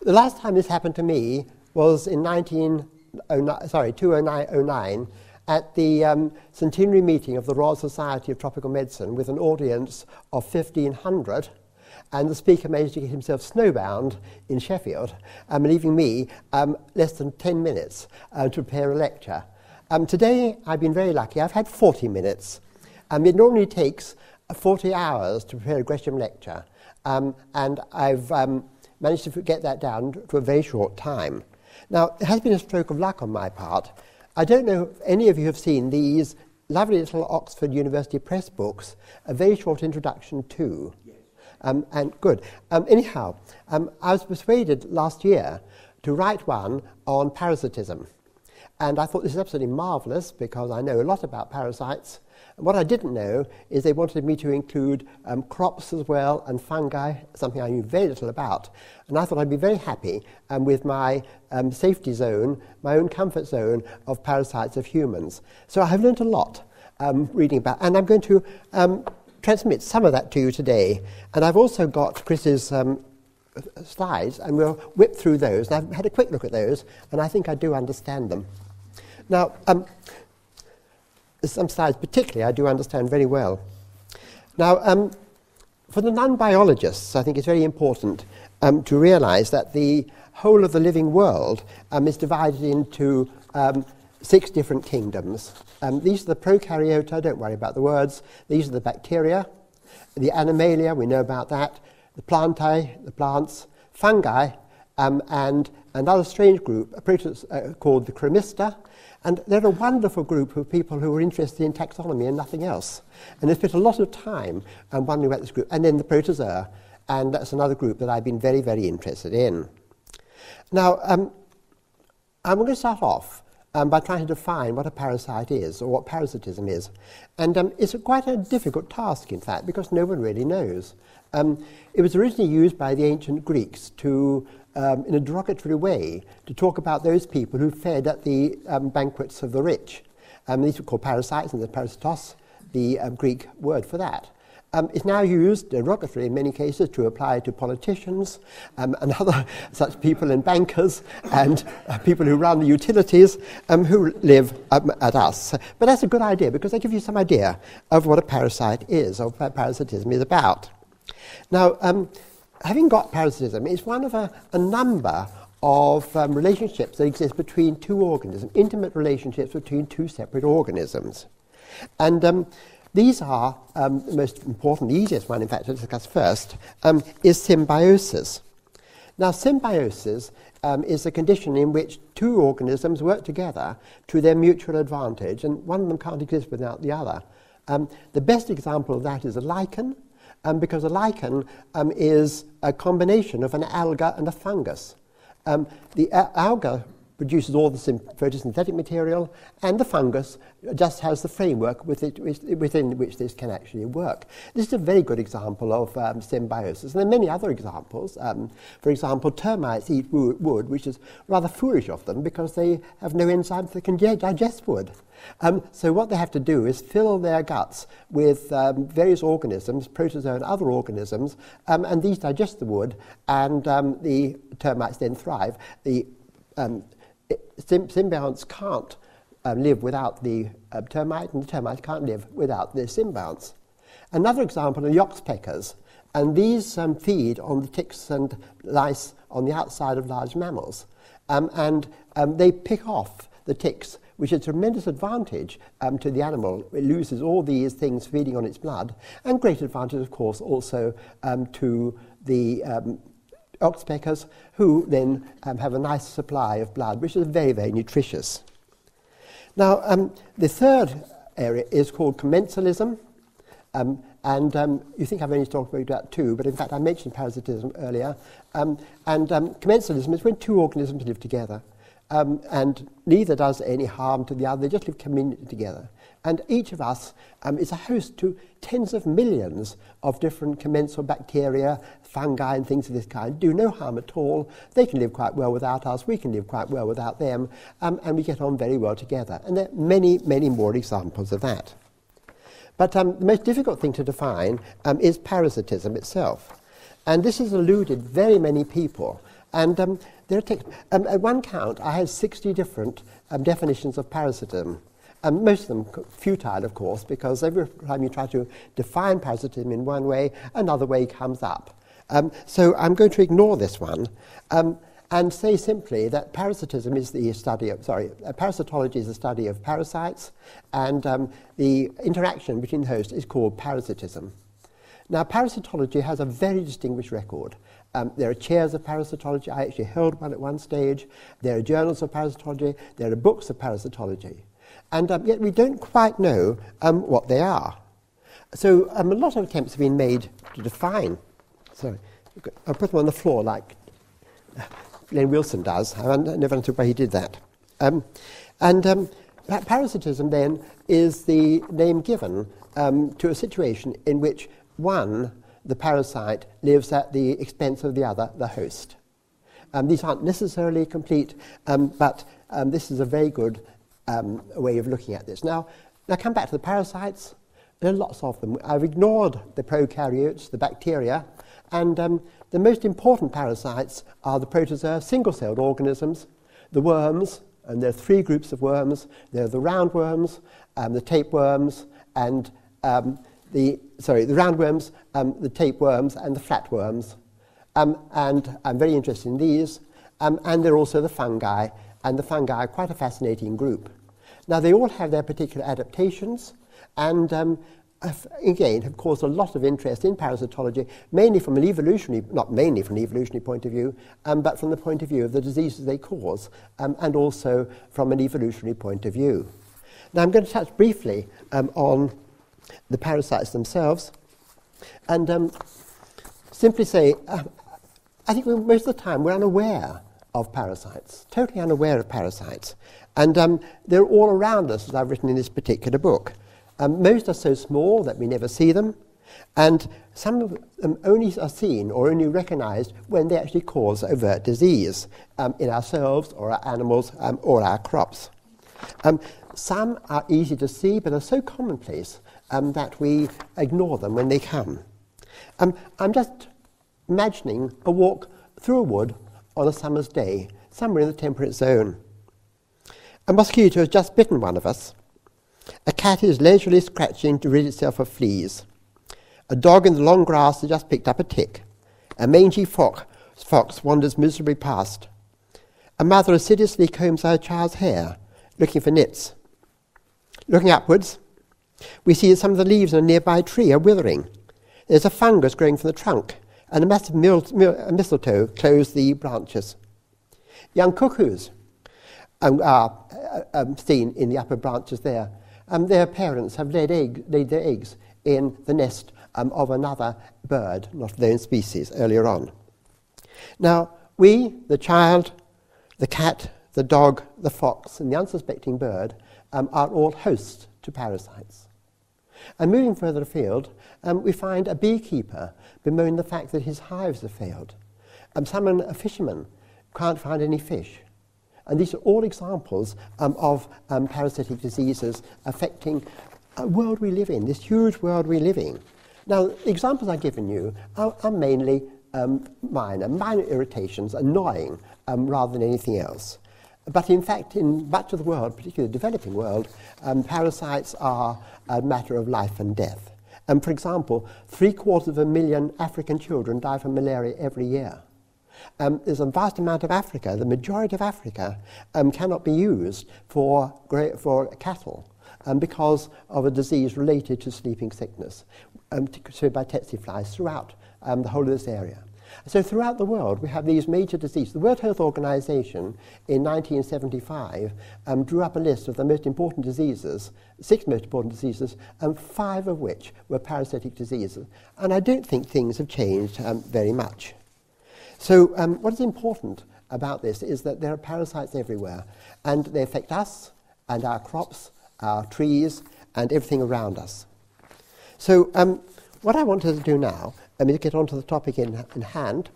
The last time this happened to me was in 1909, sorry, 2009 at the um, centenary meeting of the Royal Society of Tropical Medicine with an audience of 1,500 and the speaker managed to get himself snowbound in Sheffield, um, leaving me um, less than 10 minutes uh, to prepare a lecture. Um, today, I've been very lucky. I've had 40 minutes. Um, it normally takes 40 hours to prepare a Gresham lecture, um, and I've um, managed to get that down to a very short time. Now, it has been a stroke of luck on my part. I don't know if any of you have seen these lovely little Oxford University Press books, A Very Short Introduction to. Um, and good. Um, anyhow, um, I was persuaded last year to write one on parasitism. And I thought this is absolutely marvellous because I know a lot about parasites. And what I didn't know is they wanted me to include um, crops as well and fungi, something I knew very little about. And I thought I'd be very happy um, with my um, safety zone, my own comfort zone of parasites of humans. So I have learned a lot um, reading about, and I'm going to um, transmit some of that to you today. And I've also got Chris's um, slides, and we'll whip through those. And I've had a quick look at those, and I think I do understand them. Now, some slides particularly I do understand very well. Now, um, for the non biologists, I think it's very important um, to realize that the whole of the living world um, is divided into um, six different kingdoms. Um, these are the prokaryota, don't worry about the words. These are the bacteria. The animalia, we know about that. The plantae, the plants. Fungi, um, and another strange group, a uh, called the Chromista. And they're a wonderful group of people who are interested in taxonomy and nothing else. And they've spent a lot of time um, wondering about this group. And then the protozoa, and that's another group that I've been very, very interested in. Now, um, I'm going to start off um, by trying to define what a parasite is or what parasitism is. And um, it's a quite a difficult task, in fact, because no one really knows. Um, it was originally used by the ancient Greeks to, um, in a derogatory way, to talk about those people who fed at the um, banquets of the rich. Um, these were called parasites, and the parasitos, the Greek word for that um, is now used derogatorily in many cases to apply to politicians um, and other such people and bankers and uh, people who run the utilities um, who live um, at us. But that's a good idea because they give you some idea of what a parasite is or what parasitism is about. Now, um, having got parasitism, it's one of a, a number of um, relationships that exist between two organisms, intimate relationships between two separate organisms. And um, these are um, the most important, the easiest one, in fact, to discuss first, um, is symbiosis. Now, symbiosis um, is a condition in which two organisms work together to their mutual advantage, and one of them can't exist without the other. Um, the best example of that is a lichen, um, because a lichen um, is a combination of an alga and a fungus. the a- alga produces all the photosynthetic material, and the fungus just has the framework with it, within which this can actually work. This is a very good example of um, symbiosis. And there are many other examples. Um, for example, termites eat wood, which is rather foolish of them because they have no enzymes that can digest wood. Um, so what they have to do is fill their guts with um, various organisms, protozoa and other organisms, um, and these digest the wood, and um, the termites then thrive. The um, symbionts can't uh, live without the uh, termite, and the termites can't live without the symbionts. Another example are the oxpeckers, and these um, feed on the ticks and lice on the outside of large mammals. Um, and um, they pick off the ticks, which is a tremendous advantage um, to the animal. It loses all these things feeding on its blood, and great advantage, of course, also um, to the um, oxpeckers, who then um, have a nice supply of blood, which is very, very nutritious. Now, um, the third area is called commensalism. Um, and um, you think I've only talked about two, but in fact I mentioned parasitism earlier. Um, and um, commensalism is when two organisms live together. And neither does any harm to the other, they just live community together. And each of us um, is a host to tens of millions of different commensal bacteria, fungi, and things of this kind. Do no harm at all. They can live quite well without us. We can live quite well without them. Um, and we get on very well together. And there are many, many more examples of that. But um, the most difficult thing to define um, is parasitism itself. And this has eluded very many people. And um, there are te- um, at one count, I had 60 different um, definitions of parasitism. Um, most of them futile, of course, because every time you try to define parasitism in one way, another way comes up. Um, so I'm going to ignore this one um, and say simply that parasitism is the study of, sorry, uh, parasitology is the study of parasites, and um, the interaction between the host is called parasitism. Now, parasitology has a very distinguished record. Um, there are chairs of parasitology. I actually held one at one stage. There are journals of parasitology. There are books of parasitology. And um, yet we don't quite know um, what they are. So um, a lot of attempts have been made to define. Sorry, I'll put them on the floor like Glenn Wilson does. I never understood why he did that. Um, and um, parasitism then is the name given um, to a situation in which one, the parasite, lives at the expense of the other, the host. These aren't necessarily complete, but this is a very good um, way of looking at this. Now, now, come back to the parasites. There are lots of them. I've ignored the prokaryotes, the bacteria, and um, the most important parasites are the protozoa, single celled organisms, the worms, and there are three groups of worms. There are the roundworms, um, the tapeworms, and um, the, sorry, the roundworms, um, the tapeworms, and the flatworms. Um, and I'm very interested in these. Um, and there are also the fungi, and the fungi are quite a fascinating group. Now, they all have their particular adaptations, and um, again, have caused a lot of interest in parasitology, mainly from an evolutionary, not mainly from an evolutionary point of view, um, but from the point of view of the diseases they cause, um, and also from an evolutionary point of view. Now, I'm going to touch briefly um, on the parasites themselves, and um, simply say, uh, I think most of the time we're unaware of parasites, totally unaware of parasites, and um, they're all around us, as I've written in this particular book. Um, most are so small that we never see them, and some of them only are seen or only recognized when they actually cause overt disease um, in ourselves or our animals um, or our crops. Um, some are easy to see but are so commonplace um, that we ignore them when they come. I'm just imagining a walk through a wood on a summer's day, somewhere in the temperate zone. A mosquito has just bitten one of us. A cat is leisurely scratching to rid itself of fleas. A dog in the long grass has just picked up a tick. A mangy fox, fox wanders miserably past. A mother assiduously combs her child's hair, looking for nits. Looking upwards, we see that some of the leaves on a nearby tree are withering. There's a fungus growing from the trunk, and a massive mistletoe clothes the branches. Young cuckoos um, are uh, um, seen in the upper branches there, um, their parents have laid, egg, laid their eggs in the nest um, of another bird, not their own species, earlier on. Now, we, the child, the cat, the dog, the fox, and the unsuspecting bird um, are all hosts to parasites. And moving further afield, um, we find a beekeeper bemoaning the fact that his hives have failed. Um, someone, a fisherman, can't find any fish. And these are all examples um, of um, parasitic diseases affecting a world we live in, this huge world we live in. Now, the examples I've given you are, are mainly um, minor, minor irritations, annoying um, rather than anything else. But in fact, in much of the world, particularly the developing world, um, parasites are a matter of life and death. Um, for example, three quarters of a million African children die from malaria every year. Um, there's a vast amount of Africa, the majority of Africa, um, cannot be used for, for cattle um, because of a disease related to sleeping sickness, um, so by tsetse flies throughout um, the whole of this area. So throughout the world, we have these major diseases. The World Health Organization in 1975 um, drew up a list of the most important diseases, six most important diseases, and five of which were parasitic diseases. And I don't think things have changed um, very much. So, um, what is important about this is that there are parasites everywhere, and they affect us and our crops, our trees, and everything around us. So, um, what I want to do now, let me get onto the topic in, in hand,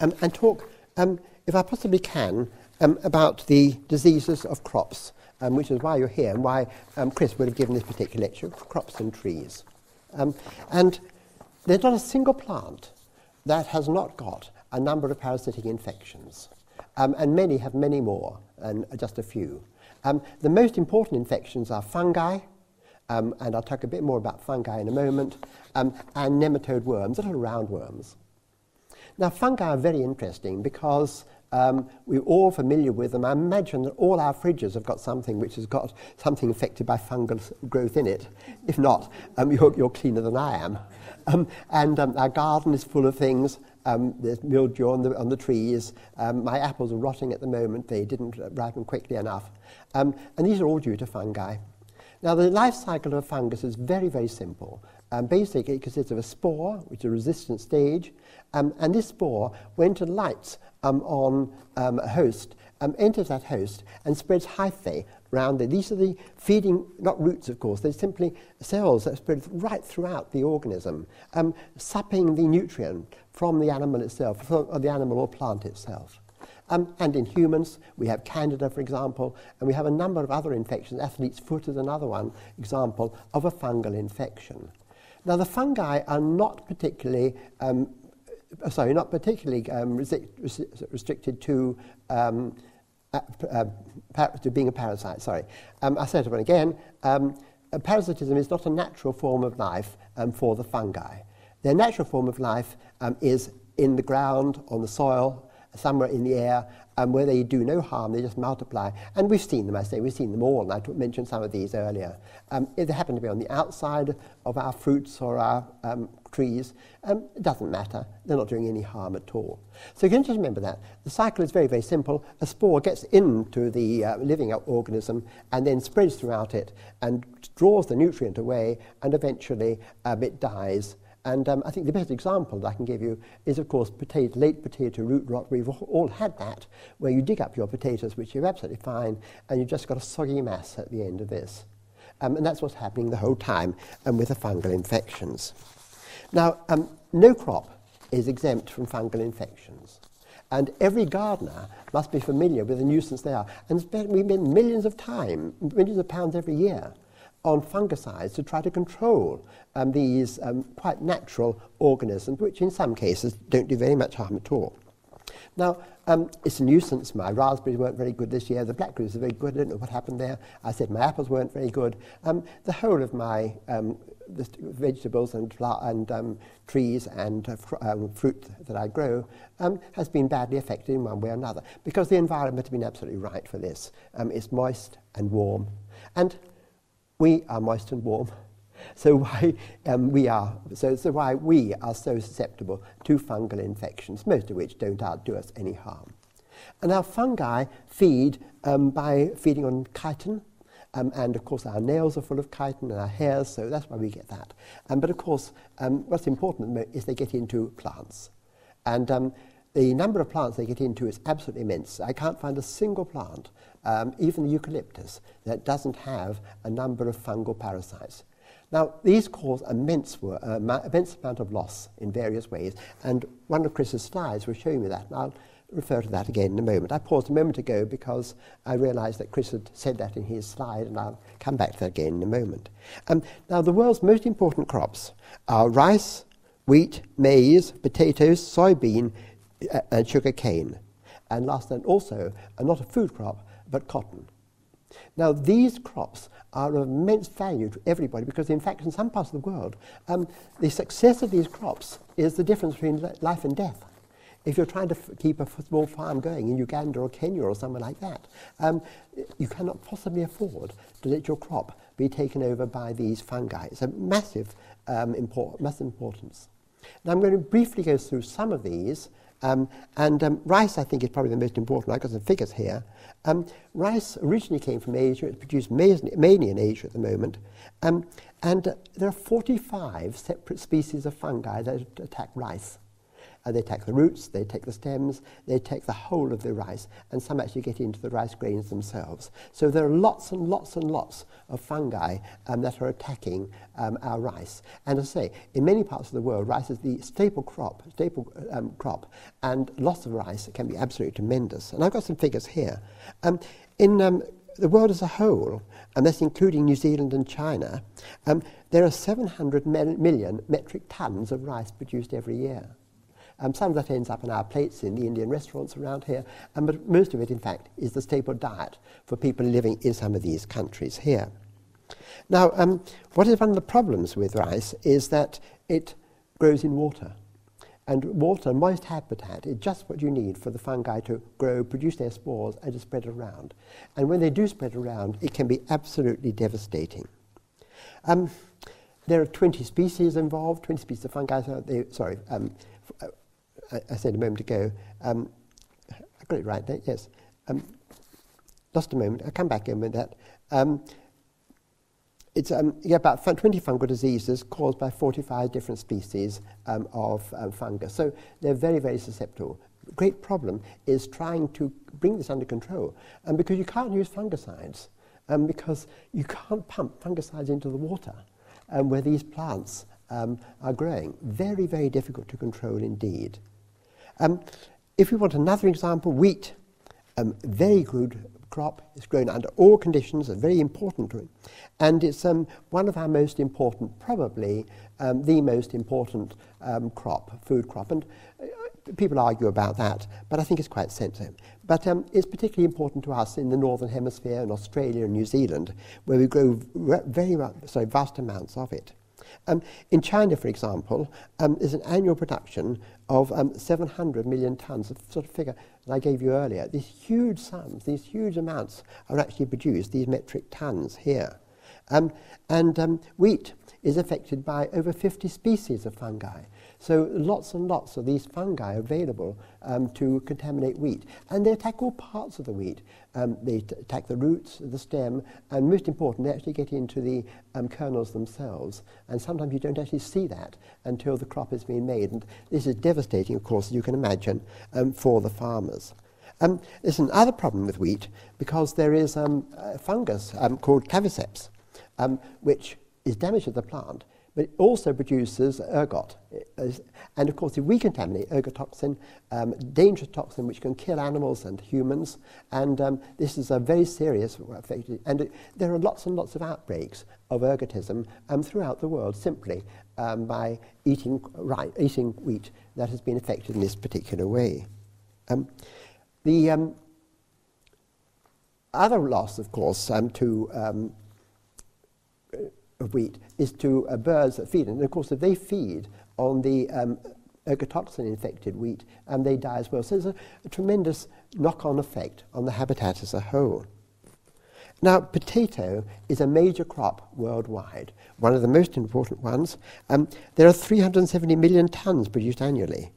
um, and talk, um, if I possibly can, um, about the diseases of crops, um, which is why you're here and why Chris would have given this particular lecture, crops and trees. and there's not a single plant that has not got a number of parasitic infections, um, and many have many more, and just a few. Um, the most important infections are fungi, um, and I'll talk a bit more about fungi in a moment, um, and nematode worms, little roundworms. Now, fungi are very interesting because um, we're all familiar with them. I imagine that all our fridges have got something which has got something affected by fungal growth in it. If not, um, you're, you're, cleaner than I am. Um, and um, our garden is full of things. Um, there's mildew on the, on the trees. Um, my apples are rotting at the moment. They didn't ripen quickly enough. and these are all due to fungi. Now, the life cycle of a fungus is very, very simple. Um, basically, it consists of a spore, which is a resistant stage, um, and this spore, when it lights um, on um, a host, um, enters that host and spreads hyphae around it. These are the feeding, not roots, of course, they're simply cells that spread right throughout the organism, um, supping the nutrient from the animal itself, from the animal or plant itself. Um, and in humans, we have Candida, for example, and we have a number of other infections. Athlete's foot is another one example of a fungal infection. Now, the fungi are not particularly, um, sorry, not particularly um, restricted to, um, uh, uh, to being a parasite. Sorry, um, I said it again. Um, parasitism is not a natural form of life um, for the fungi. Their natural form of life is in the ground, on the soil, somewhere in the air, um, where they do no harm, they just multiply. And we've seen them, I say, we've seen them all, and I t- mentioned some of these earlier. Um, if they happen to be on the outside of our fruits or our um, trees, um, it doesn't matter. They're not doing any harm at all. So you can just remember that. The cycle is very, very simple. A spore gets into the uh, living organism and then spreads throughout it and draws the nutrient away, and eventually um, it dies and um, I think the best example that I can give you is, of course, potato, late potato root rot. We've all had that, where you dig up your potatoes, which are absolutely fine, and you've just got a soggy mass at the end of this. Um, and that's what's happening the whole time um, with the fungal infections. Now, um, no crop is exempt from fungal infections. And every gardener must be familiar with the nuisance they are. And we spend millions of time, millions of pounds every year on fungicides to try to control um, these um, quite natural organisms, which in some cases don't do very much harm at all. Now, um, it's a nuisance. My raspberries weren't very good this year. The blackberries are very good. I don't know what happened there. I said my apples weren't very good. Um, the whole of my um, vegetables and, and um, trees and uh, fr- fruit that I grow has been badly affected in one way or another because the environment has been absolutely right for this. It's moist and warm. And we are moist and warm. So why um, we are so, so why we are so susceptible to fungal infections, most of which don't do us any harm. And our fungi feed um, by feeding on chitin, um, and of course our nails are full of chitin and our hairs, so that's why we get that. Um, but of course, um, what's important is they get into plants. And um, the number of plants they get into is absolutely immense. I can't find a single plant um, even the eucalyptus, that doesn't have a number of fungal parasites. Now, these cause immense, uh, immense amount of loss in various ways, and one of Chris's slides will show me that, and I'll refer to that again in a moment. I paused a moment ago because I realized that Chris had said that in his slide, and I'll come back to that again in a moment. Um, now, the world's most important crops are rice, wheat, maize, potatoes, soybean, uh, and sugar cane. And last and also, uh, not a food crop, but cotton. Now, these crops are of immense value to everybody because, in fact, in some parts of the world, um, the success of these crops is the difference between life and death. If you're trying to keep a small farm going in Uganda or Kenya or somewhere like that, um, you cannot possibly afford to let your crop be taken over by these fungi. It's a massive, um, import- massive importance. Now, I'm going to briefly go through some of these um, and um, rice, I think, is probably the most important. I've got some figures here. Um, rice originally came from Asia. It's produced mainly in Asia at the moment. Um, and uh, there are 45 separate species of fungi that attack rice. Uh, they take the roots, they take the stems, they take the whole of the rice, and some actually get into the rice grains themselves. So there are lots and lots and lots of fungi um, that are attacking um, our rice. And as I say, in many parts of the world, rice is the staple crop, staple um, crop, and loss of rice can be absolutely tremendous. And I've got some figures here. Um, in um, the world as a whole, and that's including New Zealand and China, um, there are 700 million metric tons of rice produced every year. Um, some of that ends up on our plates in the Indian restaurants around here, um, but most of it, in fact, is the staple diet for people living in some of these countries here. Now, um, what is one of the problems with rice is that it grows in water. And water, moist habitat, is just what you need for the fungi to grow, produce their spores, and to spread around. And when they do spread around, it can be absolutely devastating. Um, there are 20 species involved, 20 species of fungi. They, sorry, um, I, I, said a moment ago. Um, I got it right yes. Um, lost a moment. I'll come back in with that. Um, it's um, yeah, about 20 fungal diseases caused by 45 different species um, of um, fungus. So they're very, very susceptible. Great problem is trying to bring this under control. And because you can't use fungicides, um, because you can't pump fungicides into the water um, where these plants um, are growing. Very, very difficult to control indeed. Um, if we want another example, wheat, um, very good crop. It's grown under all conditions, it's very important to it. And it's um, one of our most important, probably um, the most important um, crop, food crop. And uh, people argue about that, but I think it's quite sensitive. But um, it's particularly important to us in the Northern Hemisphere, in Australia and New Zealand, where we grow very sorry, vast amounts of it. Um, in China, for example, um, there's an annual production of um, 700 million tons, of sort of figure that I gave you earlier. These huge sums, these huge amounts are actually produced, these metric tons here. Um, and um, wheat is affected by over 50 species of fungi. So lots and lots of these fungi are available um, to contaminate wheat. And they attack all parts of the wheat. Um, they attack the roots, the stem, and most important, they actually get into the um, kernels themselves. And sometimes you don't actually see that until the crop has been made. And this is devastating, of course, as you can imagine, um, for the farmers. Um, there's another problem with wheat because there is um, a fungus um, called Claviceps, um, which is damage to the plant but it also produces ergot. And of course, if we contaminate ergotoxin, um, dangerous toxin which can kill animals and humans, and um, this is a very serious effect. And it, there are lots and lots of outbreaks of ergotism um, throughout the world simply um, by eating, right, eating wheat that has been affected in this particular way. Um, the um, other loss, of course, to of wheat is to uh, birds that feed. And of course, if they feed on the um, ergotoxin infected wheat, um, they die as well. So there's a, a tremendous knock on effect on the habitat as a whole. Now, potato is a major crop worldwide, one of the most important ones. Um, there are 370 million tons produced annually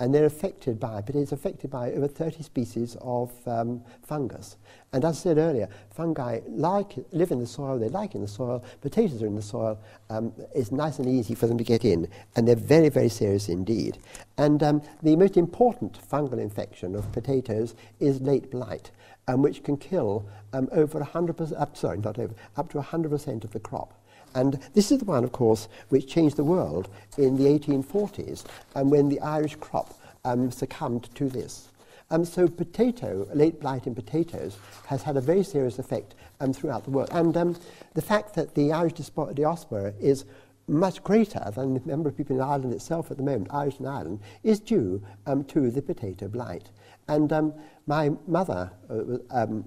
and they're affected by, but it's affected by over 30 species of um, fungus. And as I said earlier, fungi like, live in the soil, they like in the soil, potatoes are in the soil, um, it's nice and easy for them to get in, and they're very, very serious indeed. And um, the most important fungal infection of potatoes is late blight, um, which can kill um, over 100%, uh, sorry, not over, up to 100% of the crop. And this is the one, of course, which changed the world in the 1840s and when the Irish crop um, succumbed to this. Um, so potato, late blight in potatoes, has had a very serious effect um, throughout the world. And um, the fact that the Irish diaspora is much greater than the number of people in Ireland itself at the moment, Irish in Ireland, is due um, to the potato blight. And um, my mother uh, um,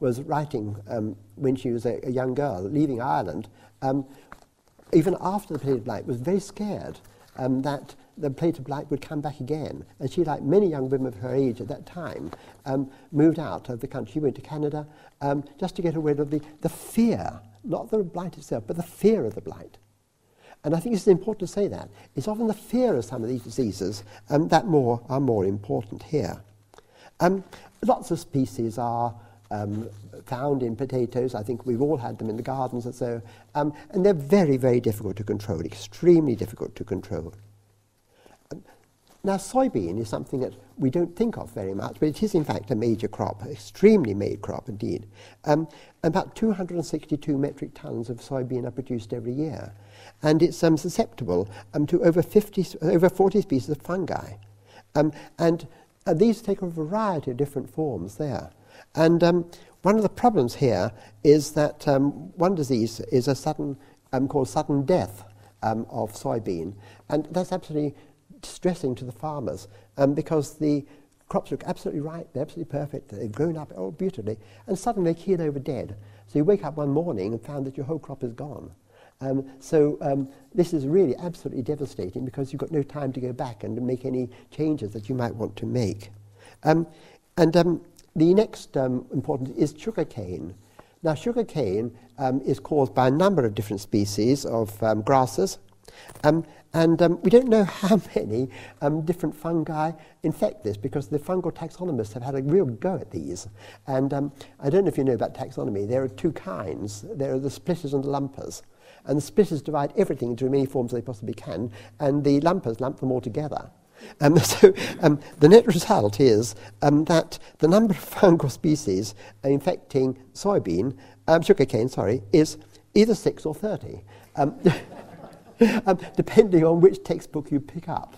was writing um, when she was a, a young girl, leaving Ireland, um, even after the potato blight, was very scared um, that the potato blight would come back again. And she, like many young women of her age at that time, um, moved out of the country. She went to Canada um, just to get rid of the, the fear, not the blight itself, but the fear of the blight. And I think it's important to say that. It's often the fear of some of these diseases um, that more are more important here. Um, lots of species are um, found in potatoes. I think we've all had them in the gardens and so. Um, and they're very, very difficult to control, extremely difficult to control. Um, now, soybean is something that we don't think of very much, but it is in fact a major crop, extremely major crop indeed. Um, about 262 metric tons of soybean are produced every year, and it's um, susceptible to over 50, over 40 species of fungi, and uh, these take a variety of different forms there. And um, one of the problems here is that um, one disease is a sudden, um, called sudden death um, of soybean, and that's absolutely distressing to the farmers um, because the crops look absolutely right, they're absolutely perfect, they've grown up all beautifully, and suddenly they keel over dead. So you wake up one morning and found that your whole crop is gone. Um, so um, this is really absolutely devastating because you've got no time to go back and make any changes that you might want to make. Um, and um, the next um, important is sugarcane. Now, sugarcane um, is caused by a number of different species of um, grasses, um, and um, we don't know how many different fungi infect this because the fungal taxonomists have had a real go at these. And I don't know if you know about taxonomy, there are two kinds. There are the splitters and the lumpers. And the splitters divide everything into as many forms as they possibly can, and the lumpers lump them all together. Um, so um, the net result is um, that the number of fungal species infecting soybean, um, sugarcane, sorry, is either 6 or 30, um, um, depending on which textbook you pick up.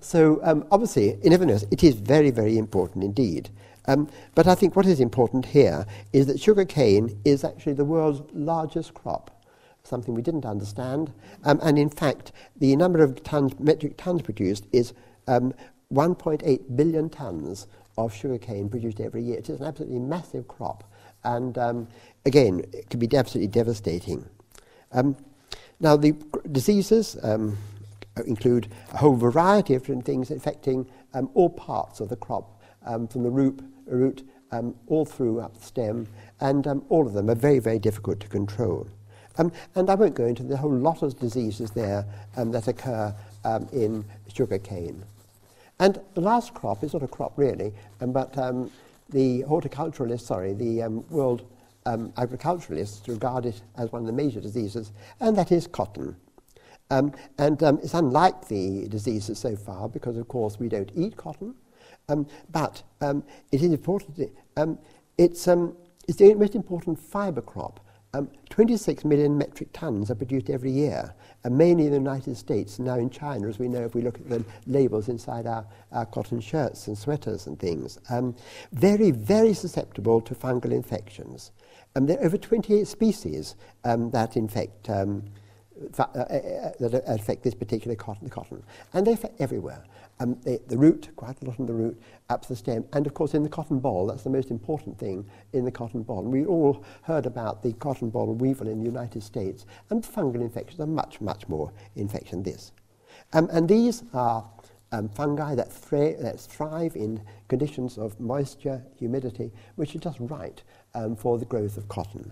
so obviously, in Evernote, it is very, very important indeed. but I think what is important here is that sugarcane is actually the world's largest crop something we didn't understand. Um, and in fact, the number of tons, metric tons produced is um, 1.8 billion tons of sugarcane produced every year. It is an absolutely massive crop. And um, again, it can be absolutely devastating. Um, now, the diseases um, include a whole variety of different things affecting um, all parts of the crop, from the root, root all through up the stem, and all of them are very, very difficult to control. Um, and I won't go into the whole lot of diseases there um, that occur um, in sugarcane. And the last crop is not a crop really, um, but um, the horticulturalists, sorry, the um, world agriculturalists regard it as one of the major diseases, and that is cotton. and it's unlike the diseases so far because, of course, we don't eat cotton, but it is important. it's, it's the most important fibre crop um, 26 million metric tons are produced every year, and mainly in the United States, now in China, as we know if we look at the labels inside our, our cotton shirts and sweaters and things. Um, very, very susceptible to fungal infections. Um, there are over 28 species um, that infect um, uh, uh, uh, that affect this particular cotton, the cotton. And they affect everywhere. Um, they, the root, quite a lot on the root, up to the stem, and of course in the cotton ball, that's the most important thing in the cotton ball. We all heard about the cotton ball weevil in the United States, and fungal infections are much, much more infection than this. Um, and these are um, fungi that, that thrive in conditions of moisture, humidity, which are just right um, for the growth of cotton.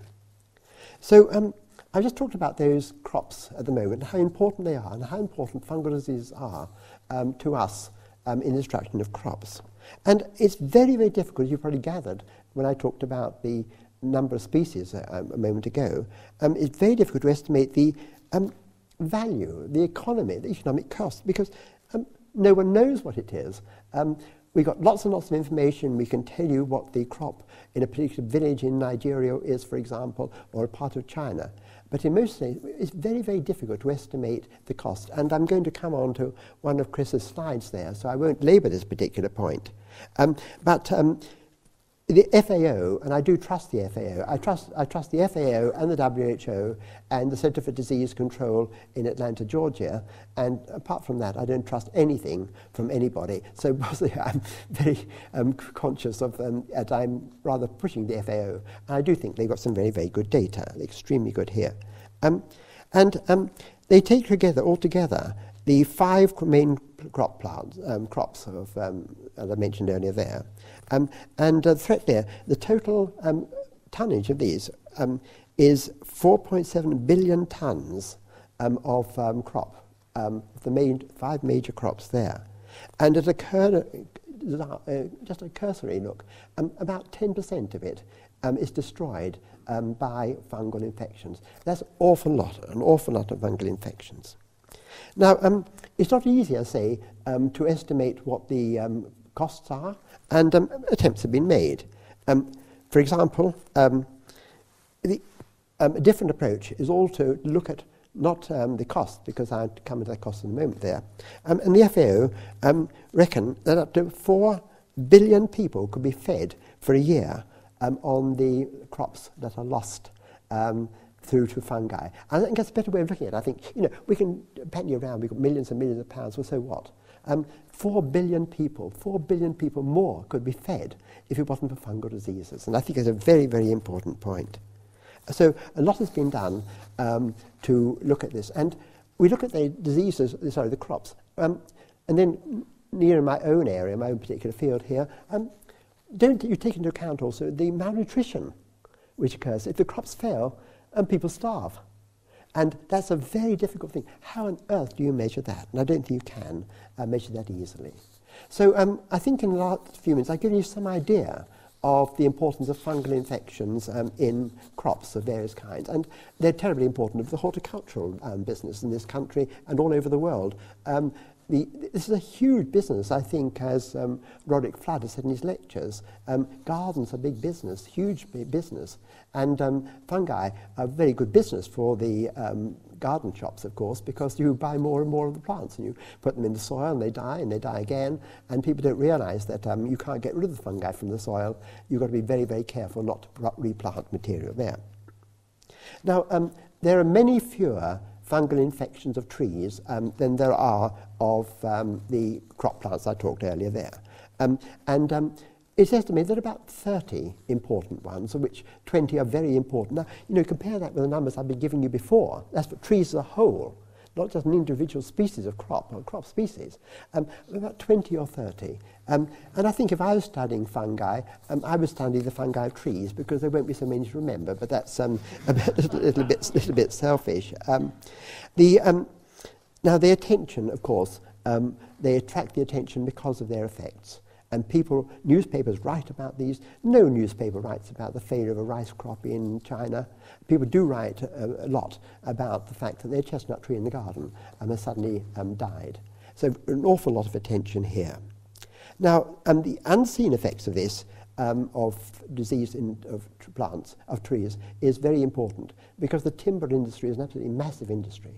So um, I've just talked about those crops at the moment, how important they are, and how important fungal diseases are um, to us um, in the destruction of crops. And it's very, very difficult, as you probably gathered when I talked about the number of species uh, a moment ago. Um, it's very difficult to estimate the um, value, the economy, the economic cost, because um, no one knows what it is. We've got lots and lots of information. We can tell you what the crop in a particular village in Nigeria is, for example, or a part of China. But in most cases, it's very, very difficult to estimate the cost. And I'm going to come on to one of Chris's slides there, so I won't labour this particular point. Um, but um, the FAO, and I do trust the FAO, I trust, I trust the FAO and the WHO and the Center for Disease Control in Atlanta, Georgia. And apart from that, I don't trust anything from anybody. So I'm very um, conscious of um, that I'm rather pushing the FAO. And I do think they've got some very, very good data, extremely good here. Um, and um, they take together, all together, the five main crop plants, um, crops of, um, as I mentioned earlier there. Um, and uh, the threat there, the total um, tonnage of these um, is 4.7 billion tons um, of um, crop, um, the main, five major crops there. And at a uh, just a cursory look, um, about 10% of it um, is destroyed um, by fungal infections. That's an awful lot, an awful lot of fungal infections. Now, um, it's not easy, I say, um, to estimate what the um, costs are, and um, attempts have been made. Um, for example, um, the, a different approach is also to look at not the cost, because I'll come to that cost in a moment there. And the FAO reckon that up to 4 billion people could be fed for a year on the crops that are lost um, through to fungi. And I think that's a better way of looking at it. I think, you know, we can penny around, we've got millions and millions of pounds, well, so what? Um, four billion people, four billion people more could be fed if it wasn't for fungal diseases. And I think it's a very, very important point. So a lot has been done um, to look at this. And we look at the diseases, sorry, the crops. Um, and then near in my own area, my own particular field here, um, don't you take into account also the malnutrition which occurs if the crops fail and people starve. And that's a very difficult thing. How on earth do you measure that? And I don't think you can uh, measure that easily. So um, I think in the last few minutes I've given you some idea of the importance of fungal infections um, in crops of various kinds. And they're terribly important for the horticultural um, business in this country and all over the world. Um, the, this is a huge business, I think, as um, Roderick Floud has said in his lectures. Um, gardens are big business, huge big business. And um, fungi are very good business for the um, garden shops, of course, because you buy more and more of the plants and you put them in the soil and they die and they die again. And people don't realize that um, you can't get rid of the fungi from the soil. You've got to be very, very careful not to replant material there. Now, um, there are many fewer fungal infections of trees um, than there are of um, the crop plants I talked earlier there. Um, and um, it's estimated that about 30 important ones, of which 20 are very important. Now, you know, compare that with the numbers I've been giving you before. That's for trees as a whole, not just an individual species of crop or crop species. Um, about 20 or 30. Um, and I think if I was studying fungi, um, I would study the fungi of trees because there won't be so many to remember, but that's um, a, bit, little, little, bit, little bit selfish. Um, the, um, now, the attention, of course, um, they attract the attention because of their effects. And people, newspapers write about these. No newspaper writes about the failure of a rice crop in China. People do write a, a lot about the fact that their chestnut tree in the garden um, has suddenly um, died. So an awful lot of attention here. Now, um, the unseen effects of this, um, of disease in, of plants, of trees, is very important because the timber industry is an absolutely massive industry.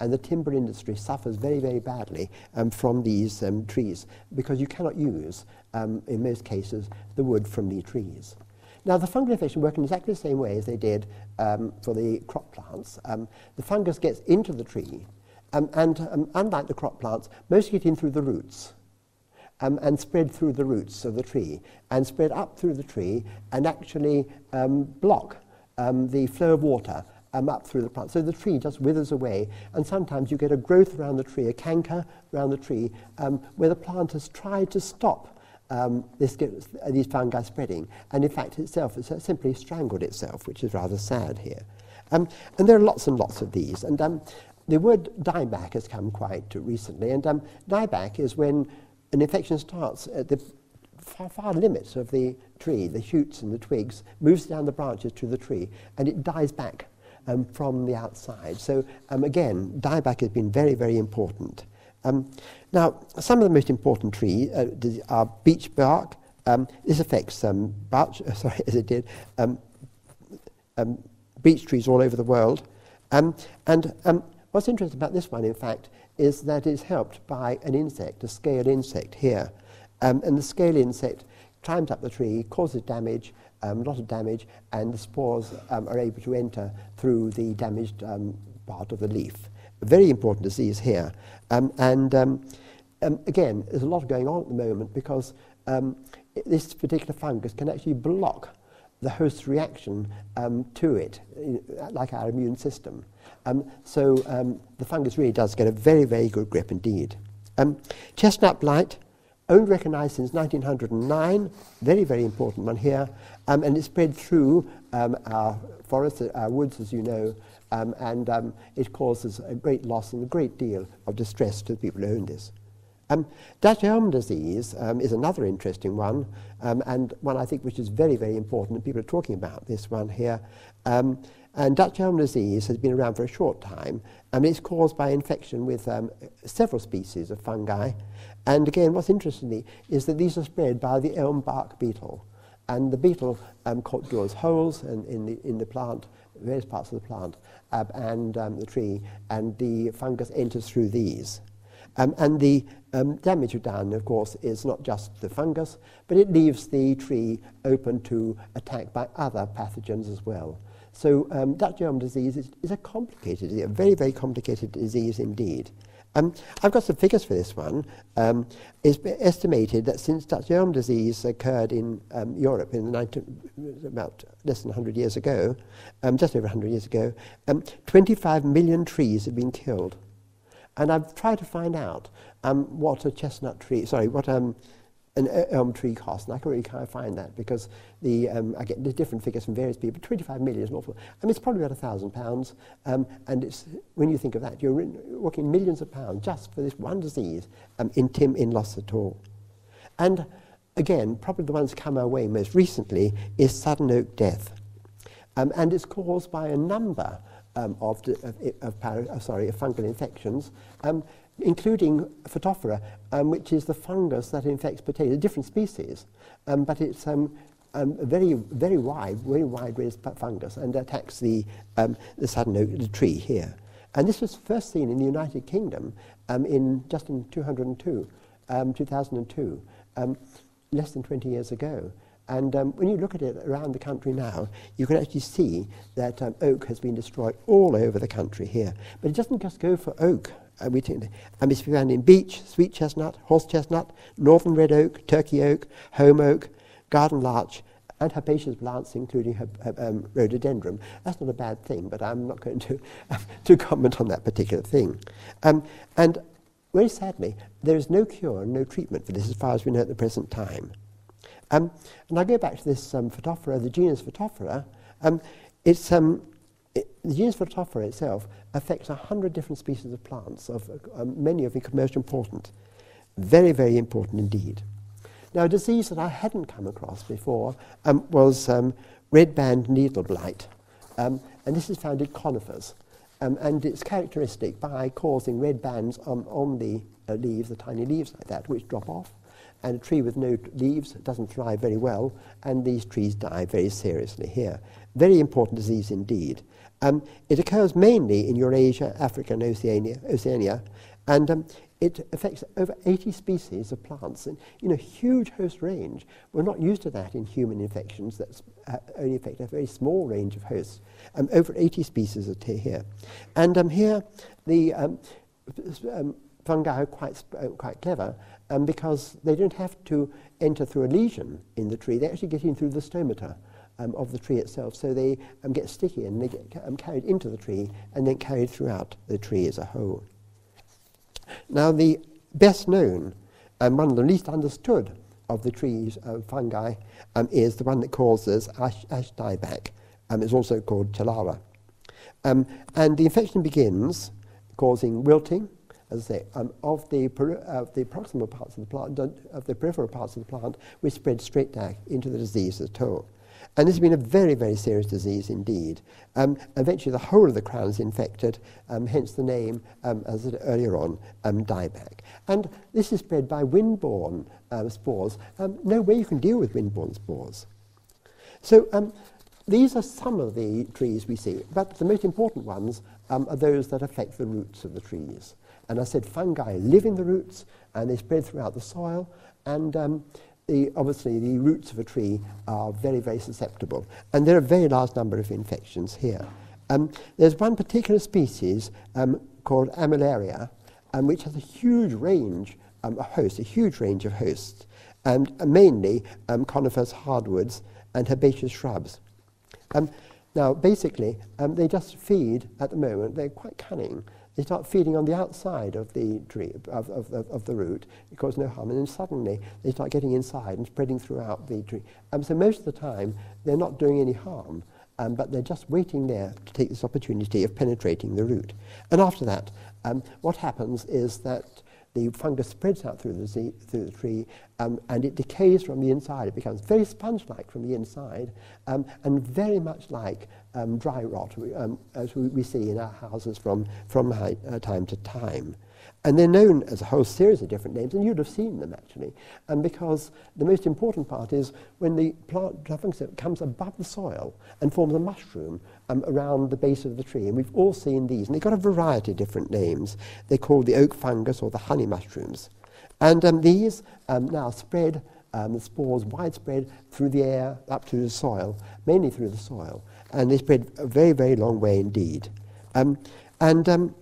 And the timber industry suffers very, very badly um, from these um, trees because you cannot use, um, in most cases, the wood from the trees. Now, the fungal infection work in exactly the same way as they did um, for the crop plants. Um, the fungus gets into the tree, um, and unlike the crop plants, most get in through the roots. Um, and spread through the roots of the tree, and spread up through the tree, and actually um, block um, the flow of water um, up through the plant. So the tree just withers away, and sometimes you get a growth around the tree, a canker around the tree, um, where the plant has tried to stop um, this, these fungi spreading, and in fact itself has simply strangled itself, which is rather sad here. Um, and there are lots and lots of these. And um, the word dieback has come quite recently, and um, dieback is when an infection starts at the far, far limits of the tree, the shoots and the twigs, moves down the branches to the tree, and it dies back um, from the outside. So um, again, dieback has been very, very important. Um, now, some of the most important trees uh, are beech bark. Um, this affects um, bark, uh, sorry, as it did, um, um, beech trees all over the world. And what's interesting about this one, in fact, is that it's helped by an insect, a scale insect here. And the scale insect climbs up the tree, causes damage, a lot of damage, and the spores um, are able to enter through the damaged um, part of the leaf. Very important disease here. Um, and um, um, again, there's a lot going on at the moment because um, this particular fungus can actually block the host's reaction um, to it, like our immune system. Um, so um, the fungus really does get a very, very good grip indeed. Um, chestnut blight, only recognized since 1909, very, very important one here, um, and it spread through um, our forests, our woods, as you know, um, and um, it causes a great loss and a great deal of distress to the people who own this. Um, Dutch elm disease um, is another interesting one, um, and one I think which is very, very important, and people are talking about this one here. Um, and Dutch elm disease has been around for a short time, and it's caused by infection with um, several species of fungi. And again, what's interesting is that these are spread by the elm bark beetle. And the beetle um, draws holes in, in, the, in the plant, various parts of the plant, uh, and um, the tree, and the fungus enters through these. Um, and the um, damage done, of course, is not just the fungus, but it leaves the tree open to attack by other pathogens as well. So um, Dutch elm disease is, is a complicated, a very, very complicated disease indeed. Um, I've got some figures for this one. Um, it's estimated that since Dutch elm disease occurred in um, Europe in the 19, about less than 100 years ago, um, just over 100 years ago, um, 25 million trees have been killed. And I've tried to find out um, what a chestnut tree, sorry, what um, an elm tree cost. And I can really kind of find that because the, um, I get the different figures from various people. 25 million is an awful. I mean, it's probably about a thousand pounds. Um, and it's, when you think of that, you're working millions of pounds just for this one disease um, in Tim in loss at all. And again, probably the ones come our way most recently is sudden oak death. Um, and it's caused by a number um, of, of, of, sorry, of fungal infections. Including Phytophthora, um, which is the fungus that infects potatoes, a different species, um, but it's um, um, a very, very wide, very wide range fungus and attacks the, um, the sudden oak the tree here. And this was first seen in the United Kingdom um, in just in 202, um, 2002, um, less than 20 years ago. And um, when you look at it around the country now, you can actually see that um, oak has been destroyed all over the country here. But it doesn't just go for oak. Uh, we think, and it's found in beech, sweet chestnut, horse chestnut, northern red oak, turkey oak, holm oak, garden larch, and herbaceous plants, including her, um, rhododendron. That's not a bad thing, but I'm not going to, to comment on that particular thing. Um, and very sadly, there is no cure and no treatment for this as far as we know at the present time. Um, and I go back to this um, Phytophthora, the genus Phytophthora. Um, it's, um, it, the genus Phytophthora itself affects a hundred different species of plants, of, um, many of them most important. Very, very important indeed. Now, a disease that I hadn't come across before um, was um, red band needle blight. And this is found in conifers. And it's characteristic by causing red bands on, on the uh, leaves, the tiny leaves like that, which drop off. And a tree with no leaves doesn't thrive very well, and these trees die very seriously here. Very important disease indeed. Um, it occurs mainly in Eurasia, Africa, and Oceania, Oceania and um, it affects over 80 species of plants and you know huge host range. We're not used to that in human infections that uh, only affect a very small range of hosts. Um, over 80 species are here. And um, here the um, um, fungi are quite, uh, quite clever um, because they don't have to enter through a lesion in the tree. They actually get in through the stomata um, of the tree itself. So they um, get sticky and they get um, carried into the tree and then carried throughout the tree as a whole. Now, the best known and one of the least understood of the trees of fungi um, is the one that causes ash, ash dieback. Um, it's also called chalara. Um, and the infection begins causing wilting, as I say, um, of, the, of the proximal parts of the plant, of the peripheral parts of the plant, which spread straight down into the disease as a whole. And this has been a very, very serious disease indeed. Um, eventually, the whole of the crown is infected, um, hence the name, um, as I said earlier on, um, dieback. And this is spread by windborne um, spores. Um, no way you can deal with windborne spores. So um, these are some of the trees we see, but the most important ones are those that affect the roots of the trees. And I said fungi live in the roots and they spread throughout the soil. And um, the, obviously the roots of a tree are very, very susceptible. And there are a very large number of infections here. Um, there's one particular species um, called Armillaria, um, which has a huge range um, of hosts, a huge range of hosts, and uh, mainly um, conifers, hardwoods, and herbaceous shrubs. Um, now, basically, um, they just feed at the moment, they're quite cunning, they start feeding on the outside of the tree, of, of, of, of the root, it causes no harm, and then suddenly they start getting inside and spreading throughout the tree. Um, so most of the time, they're not doing any harm, um, but they're just waiting there to take this opportunity of penetrating the root. And after that, um, what happens is that the fungus spreads out through the, through the tree um, and it decays from the inside. It becomes very sponge-like from the inside um, and very much like um, dry rot, um, as we, we, see in our houses from, from uh, time to time. And they're known as a whole series of different names, and you'd have seen them actually. And because the most important part is when the plant comes above the soil and forms a mushroom um, around the base of the tree. And we've all seen these, and they've got a variety of different names. They're called the oak fungus or the honey mushrooms. And um, these um, now spread, um, the spores widespread through the air up to the soil, mainly through the soil. And they spread a very, very long way indeed. Um, and um,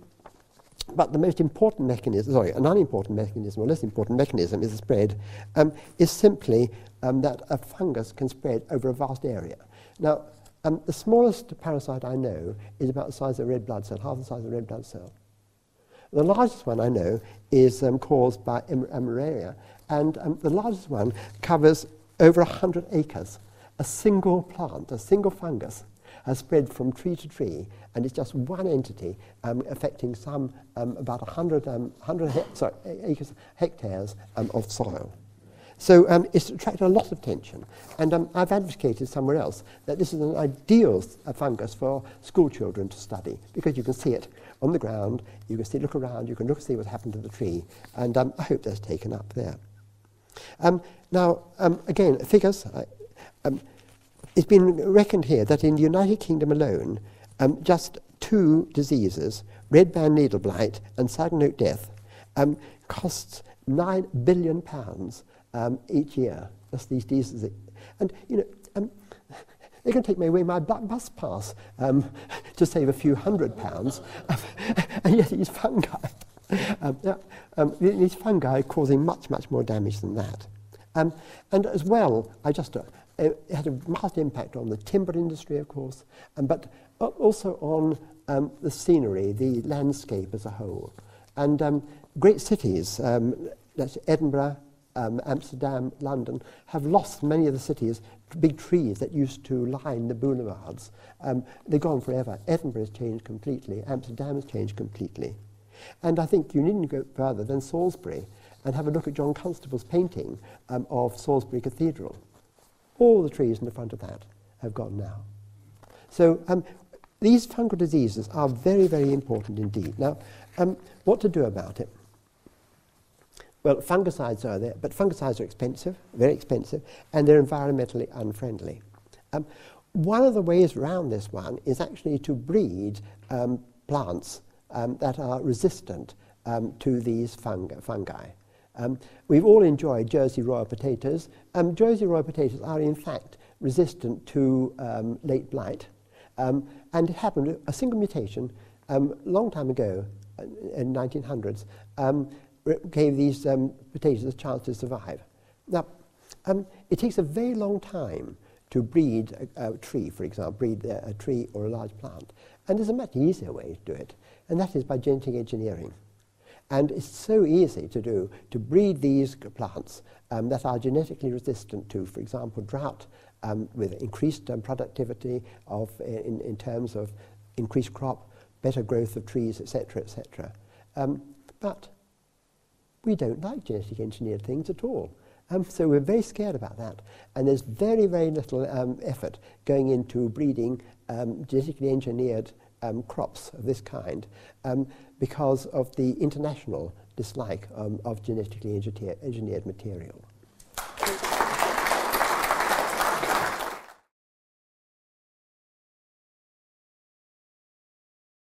but the most important mechanism, sorry, an unimportant mechanism or less important mechanism is the spread, um, is simply um, that a fungus can spread over a vast area. Now, um, the smallest parasite I know is about the size of a red blood cell, half the size of a red blood cell. The largest one I know is um, caused by Armillaria, and um, the largest one covers over 100 acres. A single plant, a single fungus, has spread from tree to tree, and it's just one entity um, affecting some um, about 100, um, 100 he- sorry, acres, hectares um, of soil. So um, it's attracted a lot of attention. And um, I've advocated somewhere else that this is an ideal uh, fungus for school children to study because you can see it on the ground, you can see, look around, you can look and see what's happened to the tree. And I hope that's taken up there. Um, now, um, again, figures. I, um, it's been reckoned here that in the United Kingdom alone, um, just two diseases, red band needle blight and sudden oak death, um, costs nine billion pounds um, each year. Just these diseases, and you know, they can take away my bu- bus pass to save a few hundred pounds, and yet these fungi, um, yeah, um, these fungi causing much, much more damage than that. Um, and as well, I just uh, it had a vast impact on the timber industry, of course, um, but also on um, the scenery, the landscape as a whole. And um, great cities, that's Edinburgh, Amsterdam, London, have lost many of the cities, big trees that used to line the boulevards. Um, they're gone forever. Edinburgh has changed completely. Amsterdam has changed completely. And I think you needn't go further than Salisbury and have a look at John Constable's painting um, of Salisbury Cathedral. All the trees in the front of that have gone now. So um, these fungal diseases are very, very important indeed. Now, um, what to do about it? Well, fungicides are there, but fungicides are expensive, very expensive, and they're environmentally unfriendly. Um, one of the ways around this one is actually to breed um, plants um, that are resistant um, to these fungi. fungi. Um, we've all enjoyed Jersey Royal potatoes. Um, Jersey Royal potatoes are in fact resistant to um, late blight. Um, and it happened, a single mutation, um, long time ago, uh, in 1900s, um, gave these um, potatoes a chance to survive. Now, um, it takes a very long time to breed a, a tree, for example, breed a, a tree or a large plant. And there's a much easier way to do it, and that is by genetic engineering. And it's so easy to do to breed these plants um, that are genetically resistant to, for example, drought um, with increased um, productivity of, in, in terms of increased crop, better growth of trees, etc., etc. Um, but we don't like genetic engineered things at all. Um, so we're very scared about that. And there's very, very little um, effort going into breeding um, genetically engineered um, crops of this kind um, because of the international dislike um, of genetically engineered material.